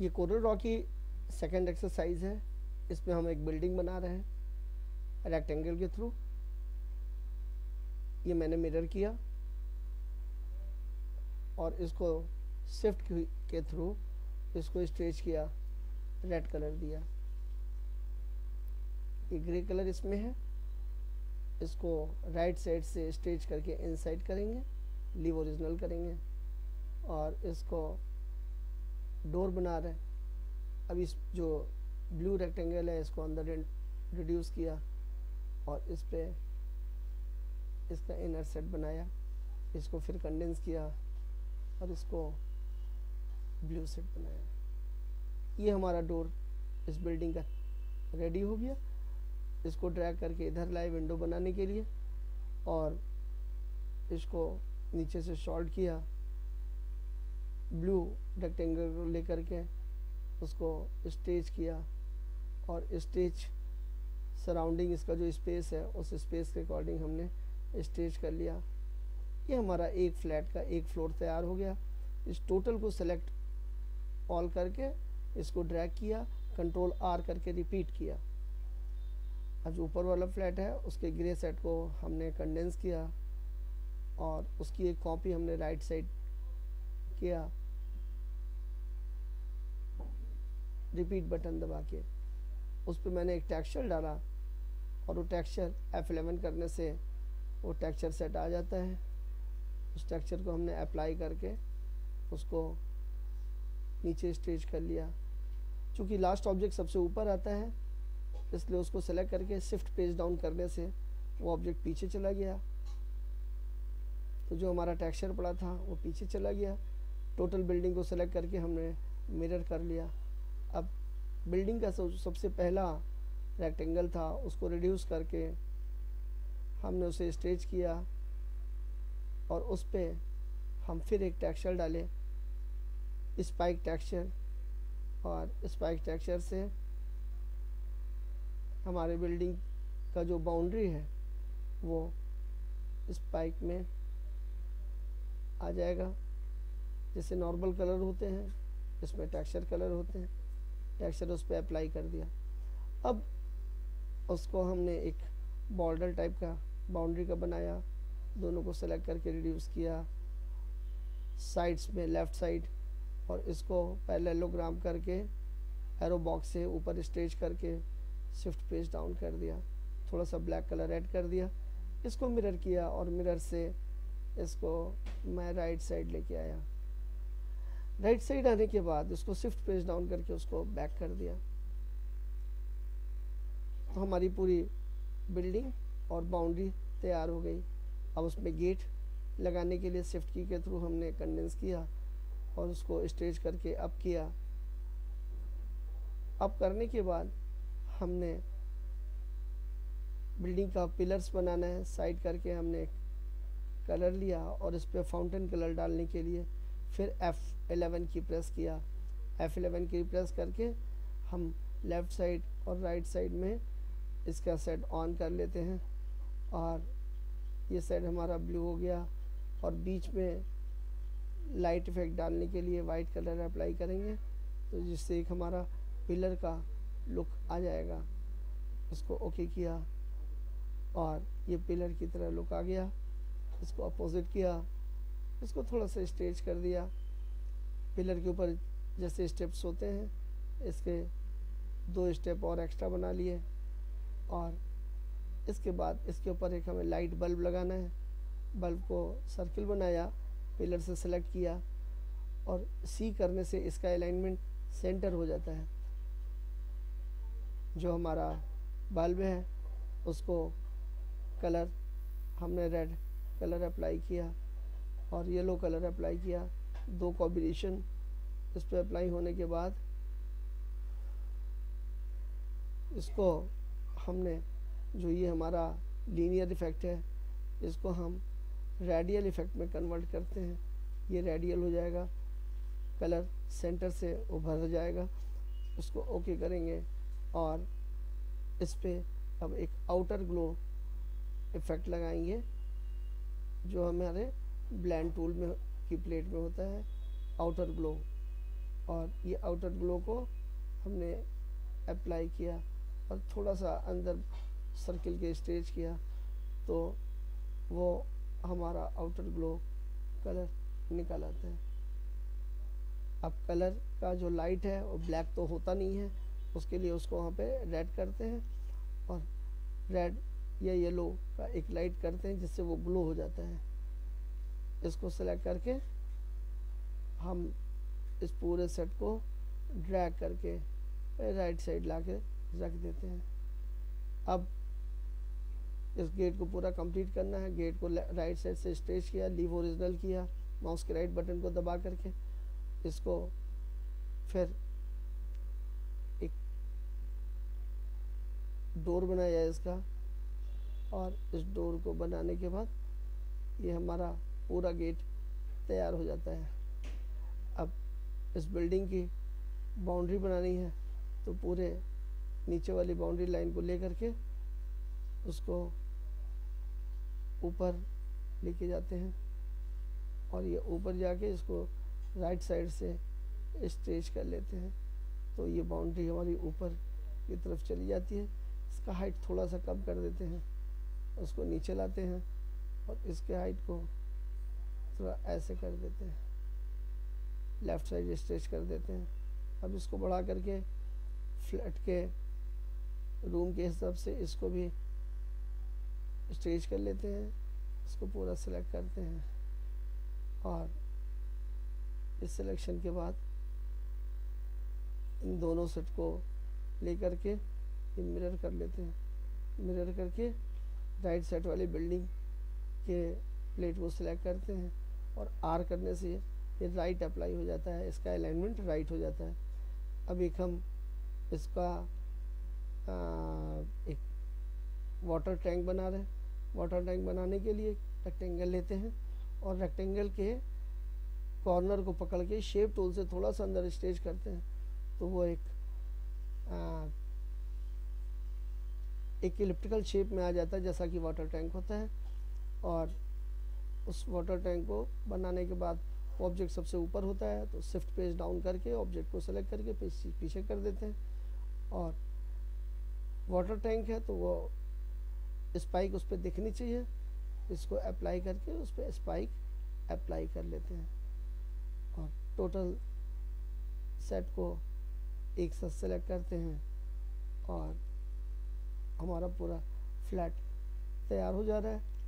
ये कोरल की second exercise है। इसमें हम एक बिल्डिंग बना रहे हैं रेक्टेंगल के थ्रू ये मैंने मिरर किया और इसको शिफ्ट के थ्रू इसको स्ट्रेच किया रेड कलर दिया। ये ग्रे कलर इसमें है। इसको राइट साइड से स्ट्रेच करके इनसाइड करेंगे लीव ओरिजिनल करेंगे और इसको डोर बना रहे हैं। अब इस जो ब्लू रेक्टेंगल है, इसको अंदर रिड्यूस किया और इस पर इसका इनर सेट बनाया। इसको फिर कंडेंस किया और इसको ब्लू सेट बनाया। ये हमारा डोर इस बिल्डिंग का रेडी हो गया। इसको ड्रैग करके इधर लाए विंडो बनाने के लिए और इसको नीचे से शॉर्ट किया। ब्लू रेक्टेंगल को लेकर के उसको स्टेज किया और स्टेज सराउंडिंग इसका जो स्पेस है, उस स्पेस के अकॉर्डिंग हमने स्टेज कर लिया। ये हमारा एक फ्लैट का एक फ्लोर तैयार हो गया। इस टोटल को सेलेक्ट ऑल करके इसको ड्रैग किया कंट्रोल आर करके रिपीट किया। अब जो ऊपर वाला फ्लैट है, उसके ग्रे सेट को हमने कंडेंस किया और उसकी एक कॉपी हमने राइट साइड किया। रिपीट बटन दबा के। उस पर मैंने एक टेक्सचर डाला और वो टेक्सचर F11 करने से वो टेक्सचर सेट आ जाता है। उस टेक्सचर को हमने अप्लाई करके उसको नीचे स्टेज कर लिया। चूँकि लास्ट ऑब्जेक्ट सबसे ऊपर आता है, इसलिए उसको सेलेक्ट करके शिफ्ट पेज डाउन करने से वो ऑब्जेक्ट पीछे चला गया। तो जो हमारा टेक्सचर पड़ा था वो पीछे चला गया। टोटल बिल्डिंग को सेलेक्ट करके हमने मिरर कर लिया। बिल्डिंग का सब, सबसे पहला रेक्टेंगल था, उसको रिड्यूस करके हमने उसे स्टेज किया और उस पर हम फिर एक टेक्सचर डाले स्पाइक टेक्सचर और स्पाइक टेक्सचर से हमारे बिल्डिंग का जो बाउंड्री है, वो स्पाइक में आ जाएगा। जैसे नॉर्मल कलर होते हैं, इसमें टेक्सचर कलर होते हैं। टेक्सचर उस पर अप्लाई कर दिया। अब उसको हमने एक बॉर्डर टाइप का बाउंड्री का बनाया, दोनों को सेलेक्ट करके रिड्यूस किया। साइड्स में लेफ़्ट साइड और इसको पैरेललोग्राम करके एरो बॉक्स से ऊपर स्टेज करके शिफ्ट पेज डाउन कर दिया। थोड़ा सा ब्लैक कलर ऐड कर दिया। इसको मिरर किया और मिरर से इसको मैं राइट साइड लेके आया। राइट साइड आने के बाद इसको शिफ्ट पेज डाउन करके उसको बैक कर दिया। तो हमारी पूरी बिल्डिंग और बाउंड्री तैयार हो गई। अब उसमें गेट लगाने के लिए शिफ्ट की के थ्रू हमने कंडेंस किया और उसको स्टेज करके अप किया। अप करने के बाद हमने बिल्डिंग का पिलर्स बनाना है। साइड करके हमने कलर लिया और इस पर फाउंटेन कलर डालने के लिए फिर F11 की प्रेस किया। F11 की प्रेस करके हम लेफ़्ट साइड और राइट साइड में इसका सेट ऑन कर लेते हैं और ये सेट हमारा ब्लू हो गया और बीच में लाइट इफ़ेक्ट डालने के लिए वाइट कलर अप्लाई करेंगे तो जिससे एक हमारा पिलर का लुक आ जाएगा। इसको ओके किया और ये पिलर की तरह लुक आ गया। इसको अपोजिट किया। इसको थोड़ा सा स्टेज कर दिया। पिलर के ऊपर जैसे स्टेप्स होते हैं, इसके दो स्टेप और एक्स्ट्रा बना लिए और इसके बाद इसके ऊपर एक हमें लाइट बल्ब लगाना है। बल्ब को सर्किल बनाया, पिलर से सेलेक्ट किया और सी करने से इसका अलाइनमेंट सेंटर हो जाता है। जो हमारा बल्ब है, उसको कलर हमने रेड कलर अप्लाई किया। और येलो कलर अप्लाई किया। दो कॉम्बिनेशन इस पर अप्लाई होने के बाद इसको हमने जो ये हमारा लीनियर इफ़ेक्ट है, इसको हम रेडियल इफ़ेक्ट में कन्वर्ट करते हैं। ये रेडियल हो जाएगा कलर सेंटर से उभर जाएगा। उसको ओके करेंगे और इस पर अब एक आउटर ग्लो इफ़ेक्ट लगाएँगे, जो हमारे ब्लैंड टूल में की प्लेट में होता है आउटर ग्लो और ये आउटर ग्लो को हमने अप्लाई किया और थोड़ा सा अंदर सर्किल के स्टेज किया तो वो हमारा आउटर ग्लो कलर निकल आता है. अब कलर का जो लाइट है, वो ब्लैक तो होता नहीं है, उसके लिए उसको वहाँ पे रेड करते हैं और रेड या येलो का एक लाइट करते हैं जिससे वो ग्लो हो जाता है. इसको सेलेक्ट करके हम इस पूरे सेट को ड्रैग करके राइट साइड ला के रख देते हैं। अब इस गेट को पूरा कंप्लीट करना है। गेट को राइट साइड से स्ट्रेच किया लीव ओरिजिनल किया माउस के राइट बटन को दबा करके इसको फिर एक डोर बनाया इसका और इस डोर को बनाने के बाद ये हमारा पूरा गेट तैयार हो जाता है। अब इस बिल्डिंग की बाउंड्री बनानी है तो पूरे नीचे वाली बाउंड्री लाइन को लेकर के उसको ऊपर लेके जाते हैं और ये ऊपर जाके इसको राइट साइड से स्ट्रेच कर लेते हैं। तो ये बाउंड्री हमारी ऊपर की तरफ़ चली जाती है। इसका हाइट थोड़ा सा कम कर देते हैं, उसको नीचे लाते हैं और इसके हाइट को थोड़ा ऐसे कर देते हैं। लेफ़्ट साइड स्ट्रेच कर देते हैं। अब इसको बढ़ा करके फ्लैट के रूम के हिसाब से इसको भी स्ट्रेच कर लेते हैं। इसको पूरा सेलेक्ट करते हैं। और इस सिलेक्शन के बाद इन दोनों सेट को लेकर के ये मिरर कर लेते हैं। मिरर करके राइट साइड वाली बिल्डिंग के प्लेट को सिलेक्ट करते हैं। और आर करने से ये राइट अप्लाई हो जाता है इसका अलाइनमेंट राइट हो जाता है। अब एक हम इसका आ, एक वाटर टैंक बना रहे हैं। वाटर टैंक बनाने के लिए रेक्टेंगल लेते हैं और रेक्टेंगल के कॉर्नर को पकड़ के शेप टूल से थोड़ा सा अंदर स्टेज करते हैं। तो वो एक आ, एक इलिप्टिकल शेप में आ जाता है जैसा कि वाटर टैंक होता है। और उस वाटर टैंक को बनाने के बाद ऑब्जेक्ट सबसे ऊपर होता है तो शिफ्ट पेज डाउन करके ऑब्जेक्ट को सेलेक्ट करके पेज पीछे कर देते हैं। और वाटर टैंक है तो वो स्पाइक उस पर दिखनी चाहिए। इसको अप्लाई करके उस पर स्पाइक अप्लाई कर लेते हैं। और टोटल सेट को एक साथ सेलेक्ट करते हैं और हमारा पूरा फ्लैट तैयार हो जा रहा है।